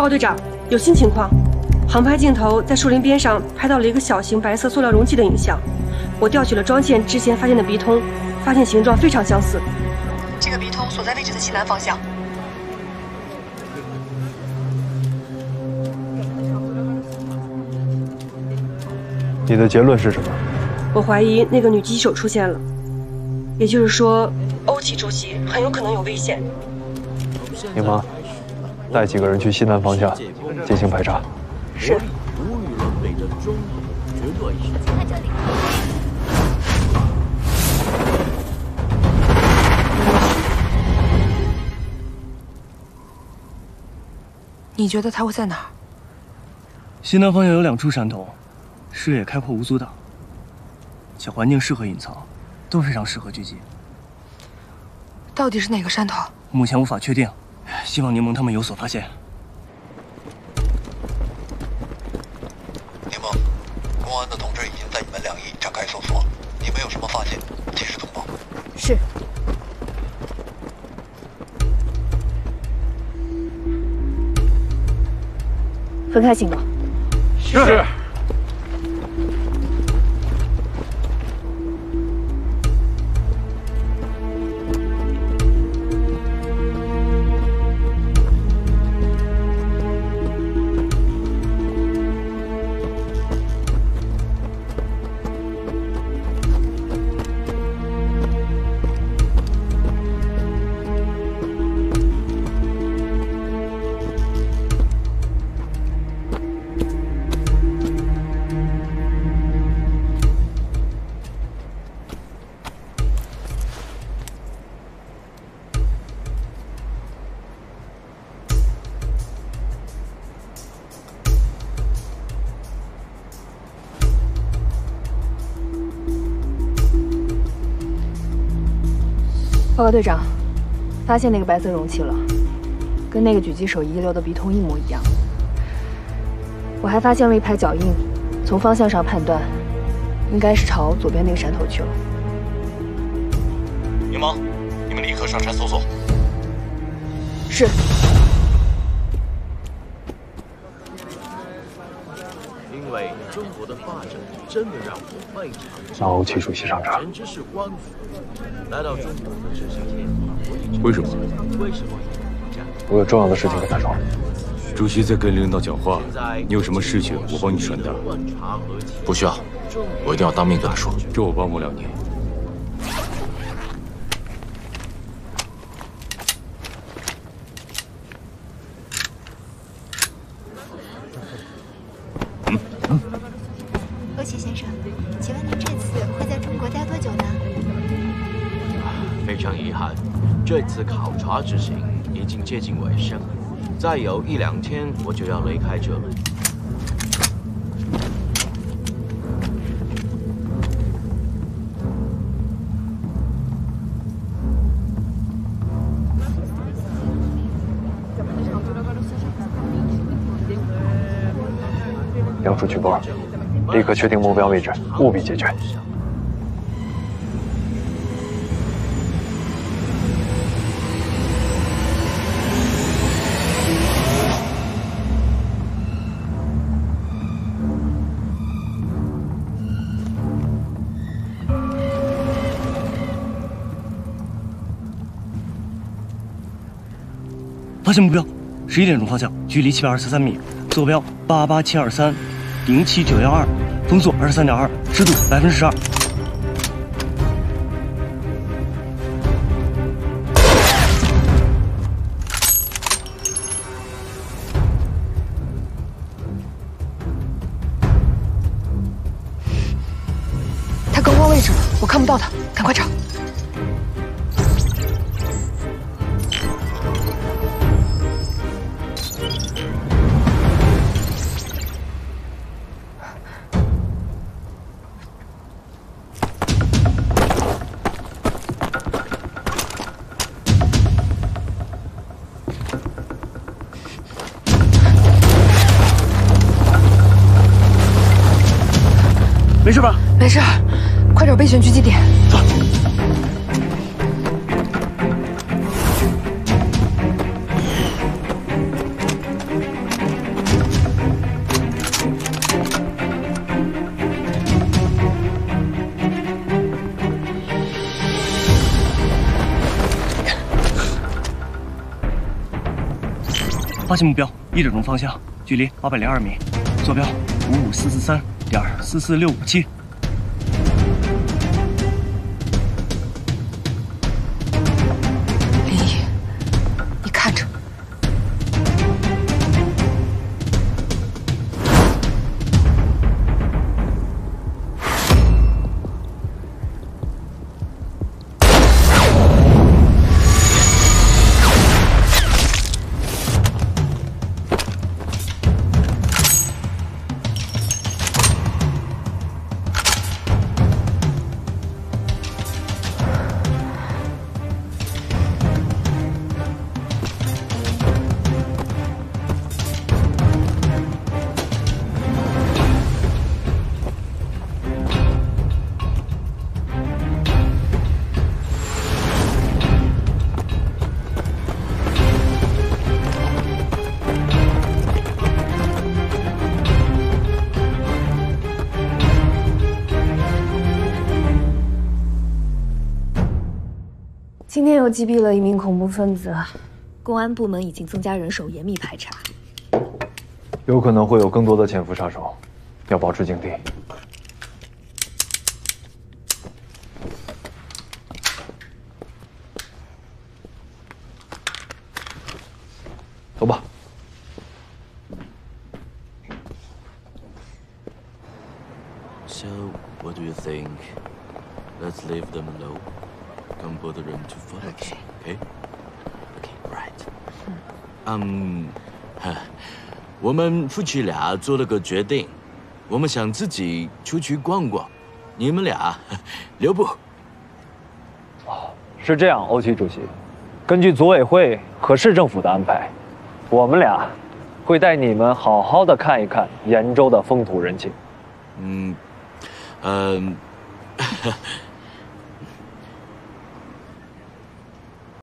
告队长，有新情况，航拍镜头在树林边上拍到了一个小型白色塑料容器的影像。我调取了装线之前发现的鼻通，发现形状非常相似。这个鼻通所在位置的西南方向。你的结论是什么？我怀疑那个女狙击手出现了，也就是说，欧奇主席很有可能有危险。柠檬，带几个人去西南方向进行排查。是。你觉得他会在哪儿？西南方向有两处山头，视野开阔无阻挡，且环境适合隐藏，都非常适合狙击。到底是哪个山头？目前无法确定，希望柠檬他们有所发现。柠檬，公安的同志已经在你们两翼展开搜索，你们有什么发现，及时通报。是。分开行动。是。报告队长，发现那个白色容器了，跟那个狙击手遗留的鼻通一模一样。我还发现了一排脚印，从方向上判断，应该是朝左边那个山头去了。柠檬，你们立刻上山搜索。是。为中国的发展真的让我非常。让欧去主席上场。来到中国的这些天，为什么？为什么？我有重要的事情跟他说。主席在跟领导讲话，你有什么事情，我帮你传达。不需要，我一定要当面跟他说。这我帮不了你。欧奇先生，请问您这次会在中国待多久呢？非常遗憾，这次考察之行已经接近尾声，再有一两天我就要离开这里。杨处举报，立刻确定目标位置，务必解决。发现目标，十一点钟方向，距离七百二十三米，坐标八八七二三零七九幺二，风速二十三点二，湿度百分之十二。他更换位置了，我看不到他，赶快找。没事吧？没事快找备选狙击点。走。发现目标一点钟方向距离八百零二米坐标五五四四三。点四四六五七。今天又击毙了一名恐怖分子，公安部门已经增加人手，严密排查。有可能会有更多的潜伏杀手，要保持警惕。走吧。So, what do you think? Let's leave them alone. Don't bother them to follow us. Okay. Okay, right. 嗯，哈，我们夫妻俩做了个决定，我们想自己出去逛逛，你们俩留步。哦是这样，欧奇主席，根据组委会和市政府的安排，我们俩会带你们好好的看一看延州的风土人情。嗯，嗯，